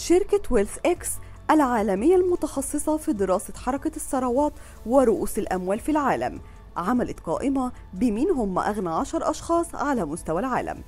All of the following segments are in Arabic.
شركة ويلث إكس العالمية المتخصصة في دراسة حركة الثروات ورؤوس الأموال في العالم. عملت قائمة بمين هم أغنى عشر أشخاص على مستوى العالم.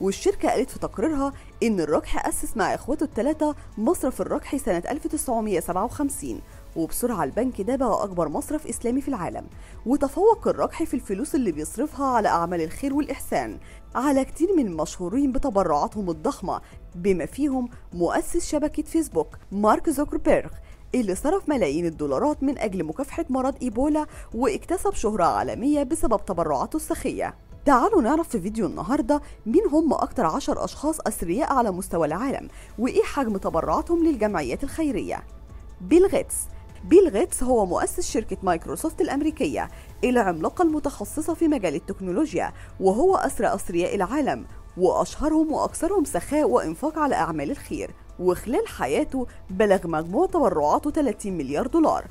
والشركة قالت في تقريرها إن الركح أسس مع إخوته الثلاثة مصرف الركح سنة 1957 وبسرعة البنك ده بقى أكبر مصرف إسلامي في العالم. وتفوق الركح في الفلوس اللي بيصرفها على أعمال الخير والإحسان على كتير من المشهورين بتبرعاتهم الضخمة بما فيهم مؤسس شبكة فيسبوك مارك زوكربيرغ اللي صرف ملايين الدولارات من أجل مكافحة مرض إيبولا واكتسب شهرة عالمية بسبب تبرعاته السخية. تعالوا نعرف في فيديو النهاردة مين هم أكتر عشر أشخاص أثرياء على مستوى العالم وإيه حجم تبرعاتهم للجمعيات الخيرية. بيل غيتس. بيل غيتس هو مؤسس شركة مايكروسوفت الأمريكية العملاقة المتخصصة في مجال التكنولوجيا وهو أثرى أثرياء العالم وأشهرهم وأكثرهم سخاء وإنفاق على أعمال الخير. وخلال حياته بلغ مجموع تبرعاته 30 مليار دولار.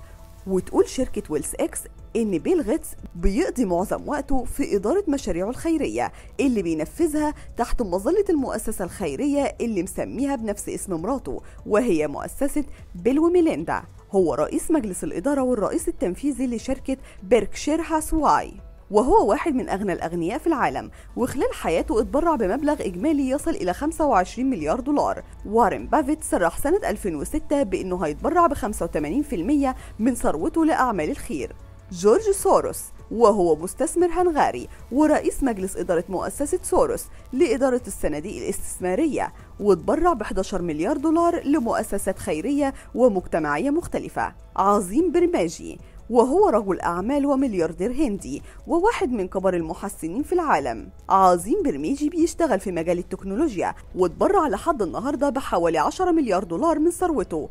وتقول شركة Wealth-X إن بيل غيتس بيقضي معظم وقته في إدارة مشاريعه الخيرية اللي بينفذها تحت مظلة المؤسسة الخيرية اللي مسميها بنفس اسم مراته وهي مؤسسة بيل وميليندا. هو رئيس مجلس الإدارة والرئيس التنفيذي لشركة بيركشير هاسواي. وهو واحد من أغنى الأغنياء في العالم وخلال حياته اتبرع بمبلغ إجمالي يصل إلى 25 مليار دولار. وارن بافيت صرح سنة 2006 بأنه هيتبرع ب 85% من ثروته لأعمال الخير. جورج سوروس وهو مستثمر هنغاري ورئيس مجلس إدارة مؤسسة سوروس لإدارة الصناديق الاستثمارية وتبرع ب 11 مليار دولار لمؤسسات خيرية ومجتمعية مختلفة. عظيم برماجي وهو رجل أعمال وملياردير هندي وواحد من كبار المحسنين في العالم. عظيم برميجي بيشتغل في مجال التكنولوجيا وتبرع لحد النهاردة بحوالي 10 مليار دولار من ثروته.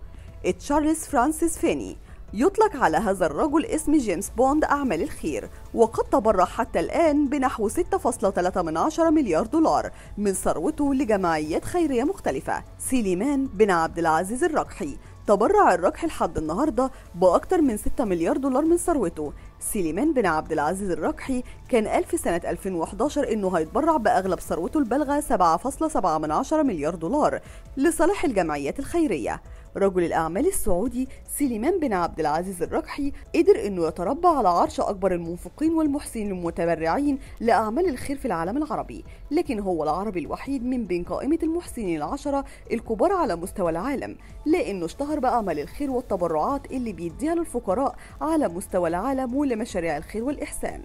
تشارلز فرانسيس فيني. يطلق على هذا الرجل اسم جيمس بوند أعمال الخير وقد تبرع حتى الآن بنحو 6.3 مليار دولار من ثروته لجمعيات خيرية مختلفة. سليمان بن عبد العزيز الركحي تبرع الركح لحد النهاردة بأكتر من 6 مليار دولار من ثروته. سليمان بن عبد العزيز الركحي كان قال في سنة 2011 إنه هيتبرع بأغلب ثروته البالغة 7.7 مليار دولار لصالح الجمعيات الخيرية. رجل الأعمال السعودي سليمان بن عبد العزيز الركحي قدر إنه يتربع على عرش أكبر المنفقين والمحسنين المتبرعين لأعمال الخير في العالم العربي لكن هو العربي الوحيد من بين قائمة المحسنين العشرة الكبار على مستوى العالم لأنه اشتهر بأعمال الخير والتبرعات اللي بيديها للفقراء على مستوى العالم ولمشاريع الخير والإحسان.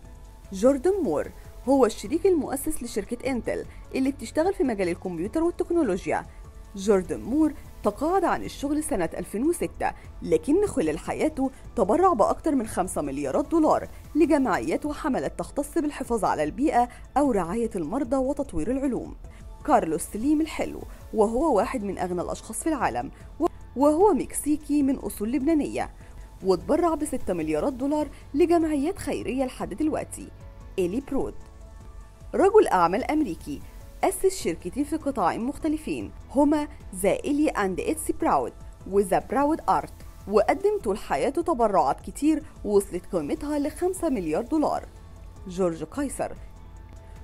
جوردن مور هو الشريك المؤسس لشركة إنتل اللي بتشتغل في مجال الكمبيوتر والتكنولوجيا. جوردن مور تقاعد عن الشغل سنة 2006 لكن خلال حياته تبرع بأكثر من 5 مليارات دولار لجمعيات وحملات تختص بالحفاظ على البيئة أو رعاية المرضى وتطوير العلوم. كارلوس سليم الحلو وهو واحد من أغنى الأشخاص في العالم وهو مكسيكي من أصول لبنانية وتبرع ب 6 مليارات دولار لجمعيات خيرية لحد دلوقتي إيلي برود. رجل أعمال أمريكي أسس شركتين في قطاعين مختلفين. هما The Eli and Edythe Broad و The Broad Art. وقدم طول حياته تبرعات كتير وصلت قيمتها ل 5 مليار دولار. جورج قيصر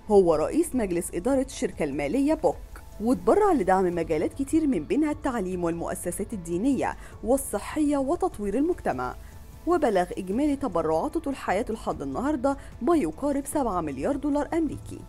هو رئيس مجلس إدارة الشركة المالية بوك. وتبرع لدعم مجالات كتير من بينها التعليم والمؤسسات الدينية والصحية وتطوير المجتمع. وبلغ إجمالي تبرعاته طول حياته لحد النهاردة ما يقارب 7 مليار دولار أمريكي.